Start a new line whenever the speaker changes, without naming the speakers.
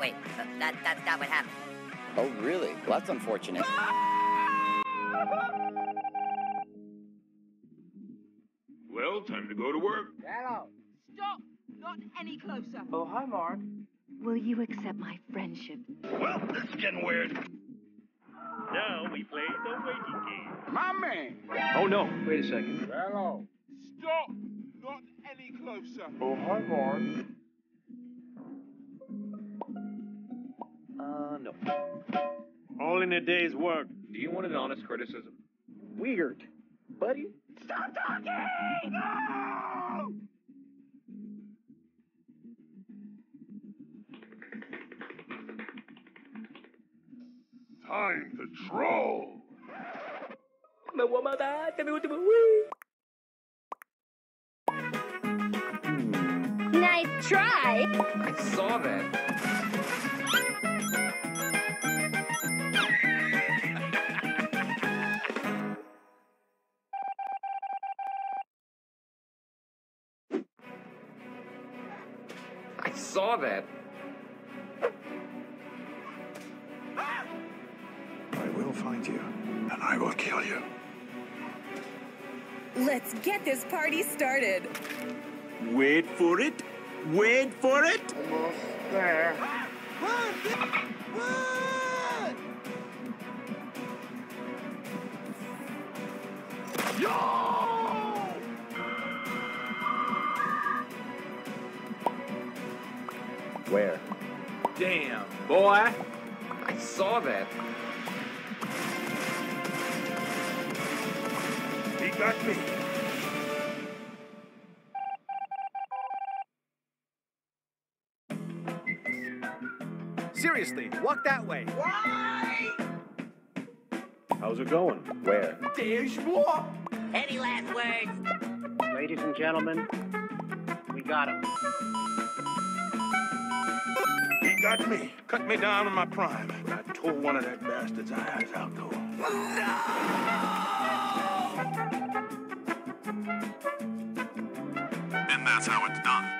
Wait, that, that's not what happened.
Oh, really? Well, that's unfortunate.
Well, time to go to work. Hello.
Stop! Not any closer.
Oh, hi, Mark.
Will you accept my friendship?
Well, this is getting weird.
Now we play the waiting game.
My man.
Oh, no. Wait a second.
Hello. Stop. Not any closer.
Oh, hi, Mark. Uh, no.
All in a day's work.
Do you want an honest criticism? Weird. Buddy?
Stop talking! No! Time to troll.
Nice try.
I saw that. I saw that.
Will find you, and I will kill you.
Let's get this party started.
Wait for it. Wait for it. Almost there. Run! Run! Yo!
Where?
Damn, boy. I saw that.
He me.
Seriously, walk that way. Why?
How's it going?
Where?
Any last words?
Ladies and gentlemen, we got him.
He got me. Cut me down in my prime. I tore one of that bastard's eyes out, though.
And that's how it's done.